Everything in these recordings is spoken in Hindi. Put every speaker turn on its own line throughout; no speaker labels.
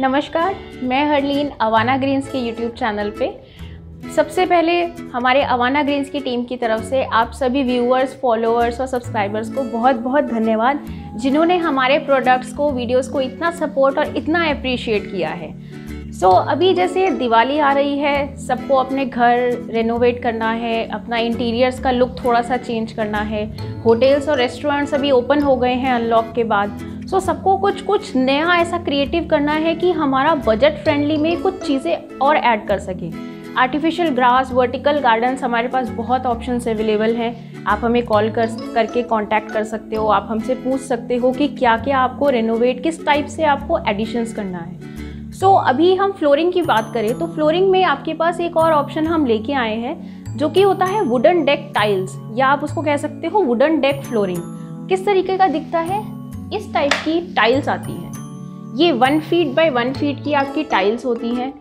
नमस्कार मैं हरलीन अवाना ग्रीन्स के यूट्यूब चैनल पे। सबसे पहले हमारे अवाना ग्रीन्स की टीम की तरफ़ से आप सभी व्यूअर्स फॉलोअर्स और सब्सक्राइबर्स को बहुत बहुत धन्यवाद जिन्होंने हमारे प्रोडक्ट्स को वीडियोस को इतना सपोर्ट और इतना अप्रिशिएट किया है। सो so, अभी जैसे दिवाली आ रही है सबको अपने घर रेनोवेट करना है अपना इंटीरियर्स का लुक थोड़ा सा चेंज करना है। होटल्स और रेस्टोरेंट्स अभी ओपन हो गए हैं अनलॉक के बाद। सो so, सबको कुछ कुछ नया ऐसा क्रिएटिव करना है कि हमारा बजट फ्रेंडली में कुछ चीज़ें और ऐड कर सकें। आर्टिफिशियल ग्रास वर्टिकल गार्डन्स हमारे पास बहुत ऑप्शंस अवेलेबल हैं। आप हमें कॉल कर करके कांटेक्ट कर सकते हो। आप हमसे पूछ सकते हो कि क्या क्या आपको रेनोवेट किस टाइप से आपको एडिशंस करना है। सो so, अभी हम फ्लोरिंग की बात करें तो फ्लोरिंग में आपके पास एक और ऑप्शन हम लेके आए हैं जो कि होता है वुडन डेक टाइल्स या आप उसको कह सकते हो वुडन डेक फ्लोरिंग किस तरीके का दिखता है? इस टाइप की टाइल्स आती हैं। ये one feet by one feet की आपकी टाइल्स होती हैं।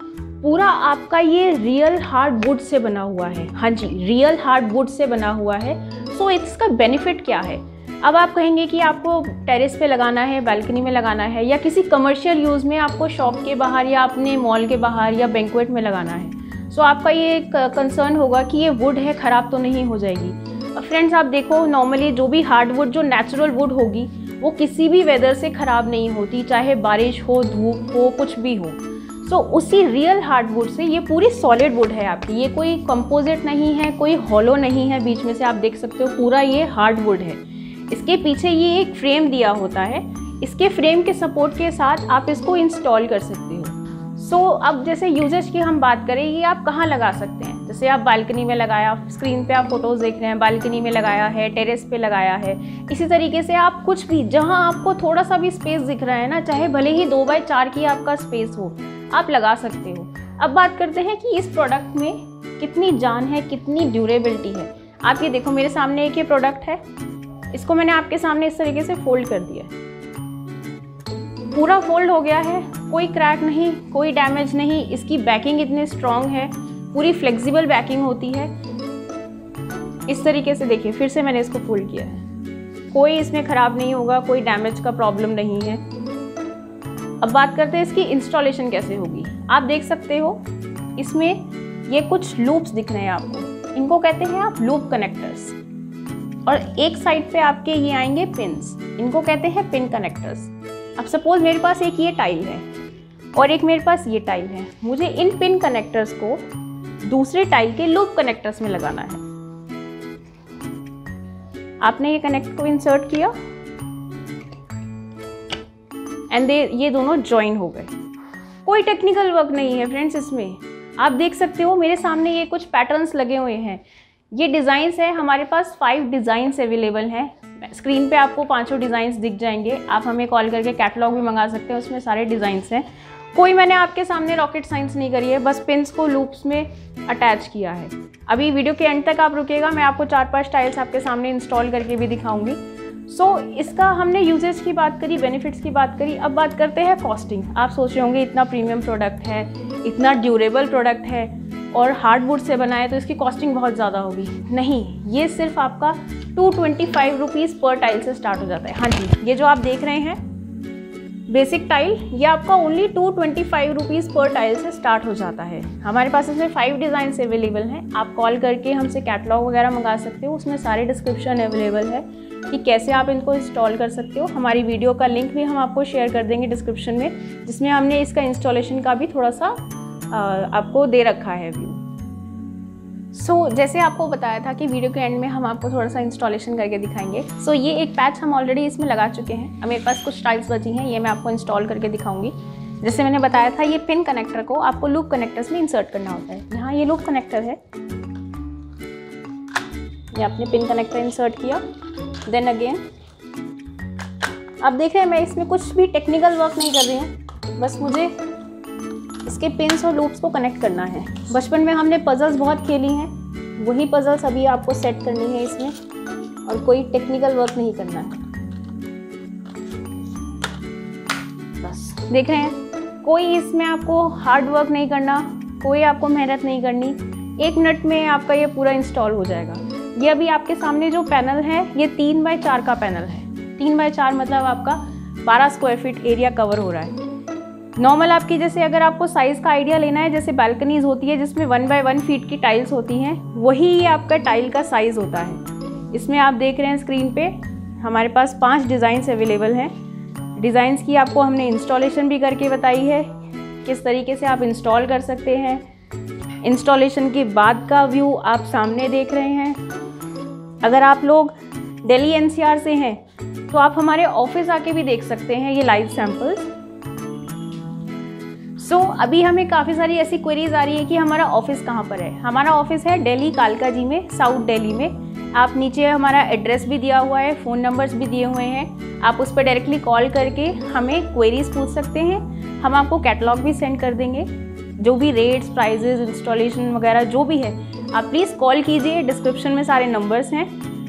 पूरा आपका ये रियल हार्ड वुड से बना हुआ है। हाँ जी रियल हार्ड वुड से बना हुआ है। सो so, इसका बेनिफिट क्या है? अब आप कहेंगे कि आपको टेरेस पे लगाना है बालकनी में लगाना है या किसी कमर्शियल यूज़ में आपको शॉप के बाहर या अपने मॉल के बाहर या बैंकवेट में लगाना है। सो so, आपका ये कंसर्न होगा कि ये वुड है ख़राब तो नहीं हो जाएगी। फ्रेंड्स आप देखो नॉर्मली जो भी हार्ड वुड जो नेचुरल वुड होगी वो किसी भी वेदर से ख़राब नहीं होती चाहे बारिश हो धूप हो कुछ भी हो। सो so, उसी रियल हार्ड वुड से ये पूरी सॉलिड वुड है आपकी। ये कोई कंपोजिट नहीं है कोई हॉलो नहीं है बीच में से आप देख सकते हो पूरा ये हार्ड वुड है। इसके पीछे ये एक फ्रेम दिया होता है। इसके फ्रेम के सपोर्ट के साथ आप इसको इंस्टॉल कर सकते हो। सो so, अब जैसे यूजेज की हम बात करें ये आप कहाँ लगा सकते हैं? जैसे आप बालकनी में लगाया, स्क्रीन पे आप फ़ोटोज़ देख रहे हैं, बालकनी में लगाया है, टेरेस पे लगाया है। इसी तरीके से आप कुछ भी, जहाँ आपको थोड़ा सा भी स्पेस दिख रहा है ना, चाहे भले ही दो बाय चार की आपका स्पेस हो, आप लगा सकते हो। अब बात करते हैं कि इस प्रोडक्ट में कितनी जान है, कितनी ड्यूरेबिलिटी है। आप ये देखो, मेरे सामने एक ये प्रोडक्ट है। इसको मैंने आपके सामने इस तरीके से फोल्ड कर दिया पूरा फोल्ड हो गया है, कोई क्रैक नहीं, कोई डैमेज नहीं, इसकी बैकिंग इतनी स्ट्रॉन्ग है। पूरी फ्लेक्सिबल बैकिंग होती है। इस तरीके से देखिए, फिर से मैंने इसको फोल्ड किया है। कोई इसमें ख़राब नहीं होगा, कोई डैमेज का प्रॉब्लम नहीं है। अब बात करते हैं इसकी इंस्टॉलेशन कैसे होगी। आप देख सकते हो, इसमें ये कुछ लूप्स दिख रहे हैं आपको। इनको कहते हैं आप लूप कनेक्टर्स और एक साइड पे आपके ये आएँगे पिंस इनको कहते हैं पिन कनेक्टर्स अब सपोज़ मेरे पास एक ये टाइल है और एक मेरे पास ये टाइल है। मुझे इन पिन कनेक्टर्स को दूसरे टाइल के लूप कनेक्टर्स में लगाना है। आपने ये कनेक्ट को इंसर्ट किया। एंड ये दोनों ज्वाइन हो गए। कोई टेक्निकल वर्क नहीं है फ्रेंड्स इसमें। आप देख सकते हो, मेरे सामने ये कुछ पैटर्न्स लगे हुए हैं। ये डिज़ाइंस है, हमारे पास फाइव डिज़ाइंस अवेलेबल हैं। स्क्रीन पे आपको पाँचों डिज़ाइंस दिख जाएँगे। आप हमें कॉल करके कैटलॉग भी मंगा सकते हैं, उसमें सारे डिज़ाइंस हैं। कोई मैंने आपके सामने रॉकेट साइंस नहीं करी है बस पिंस को लूप्स में अटैच किया है। अभी वीडियो के एंड तक आप रुकेगा मैं आपको चार पाँच टाइल्स आपके सामने इंस्टॉल करके भी दिखाऊँगी। सो so, इसका हमने यूजेज की बात करी बेनिफिट्स की बात करी अब बात करते हैं कॉस्टिंग आप सोच रहे होंगे इतना प्रीमियम प्रोडक्ट है इतना ड्यूरेबल प्रोडक्ट है और हार्डवुड से बना है तो इसकी कॉस्टिंग बहुत ज़्यादा होगी। नहीं ये सिर्फ़ आपका टू ट्वेंटी फाइव रुपीज़ पर टाइल से स्टार्ट हो जाता है। हाँ जी ये जो आप देख रहे हैं बेसिक टाइल, ये आपका only two twenty five rupees पर टाइल से स्टार्ट हो जाता है। हमारे पास इसमें फाइव डिज़ाइन अवेलेबल हैं। आप कॉल करके हमसे कैटलॉग वगैरह मंगा सकते हो। उसमें सारे डिस्क्रिप्शन अवेलेबल है कि कैसे आप इनको इंस्टॉल कर सकते हो। हमारी वीडियो का लिंक भी हम आपको शेयर कर देंगे डिस्क्रिप्शन में, जिसमें हमने इसका इंस्टॉलेशन का भी थोड़ा सा आपको दे रखा है व्यू सो so, जैसे आपको बताया था कि वीडियो के एंड में हम आपको थोड़ा सा इंस्टॉलेशन करके दिखाएँगे। सो so, ये एक पैच हम ऑलरेडी इसमें लगा चुके हैं। मेरे पास कुछ टाइल्स बची हैं ये मैं आपको इंस्टॉल करके दिखाऊँगी। जैसे मैंने बताया था ये पिन कनेक्टर को आपको लूप कनेक्टर्स में इंसर्ट करना होता है। यहाँ ये लूप कनेक्टर है। ये आपने पिन कनेक्टर इंसर्ट किया। देन अगेन आप देख रहे हैं मैं इसमें कुछ भी टेक्निकल वर्क नहीं कर रही हूँ। बस मुझे इसके पिंस और लूप्स को कनेक्ट करना है। बचपन में हमने पजल्स बहुत खेली हैं। वही पजल्स अभी आपको सेट करनी है इसमें और कोई टेक्निकल वर्क नहीं करना है। बस। देख रहे हैं, कोई इसमें आपको हार्ड वर्क नहीं करना, कोई आपको मेहनत नहीं करनी। एक मिनट में आपका ये पूरा इंस्टॉल हो जाएगा। ये अभी आपके सामने जो पैनल है, ये तीन बाय चार का पैनल है। तीन बाय चार मतलब आपका बारह स्क्वायर फीट एरिया कवर हो रहा है। नॉर्मल आपकी जैसे अगर आपको साइज़ का आइडिया लेना है, जैसे बालकनीज होती है, जिसमें वन बाय वन फीट की टाइल्स होती हैं, वही ये आपका टाइल का साइज़ होता है। इसमें आप देख रहे हैं स्क्रीन पे, हमारे पास पाँच डिज़ाइंस अवेलेबल हैं। डिज़ाइंस की आपको हमने इंस्टॉलेशन भी करके बताई है, किस तरीके से आप इंस्टॉल कर सकते हैं। इंस्टॉलेशन के बाद का व्यू आप सामने देख रहे हैं। अगर आप लोग दिल्ली एनसीआर से हैं तो आप हमारे ऑफ़िस आके भी देख सकते हैं ये लाइव सैंपल्स सो so, अभी हमें काफ़ी सारी ऐसी क्वेरीज आ रही है कि हमारा ऑफ़िस कहाँ पर है? हमारा ऑफ़िस है दिल्ली कालका जी में साउथ दिल्ली में। आप नीचे हमारा एड्रेस भी दिया हुआ है फ़ोन नंबर्स भी दिए हुए हैं। आप उस पर डायरेक्टली कॉल करके हमें क्वेरीज पूछ सकते हैं। हम आपको कैटलॉग भी सेंड कर देंगे। जो भी रेट्स प्राइजेज इंस्टॉलेशन वगैरह जो भी है आप प्लीज़ कॉल कीजिए। डिस्क्रिप्शन में सारे नंबर्स हैं।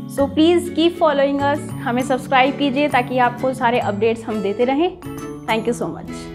So please keep following us हमें सब्सक्राइब कीजिए ताकि आपको सारे अपडेट्स हम देते रहें। Thank you so much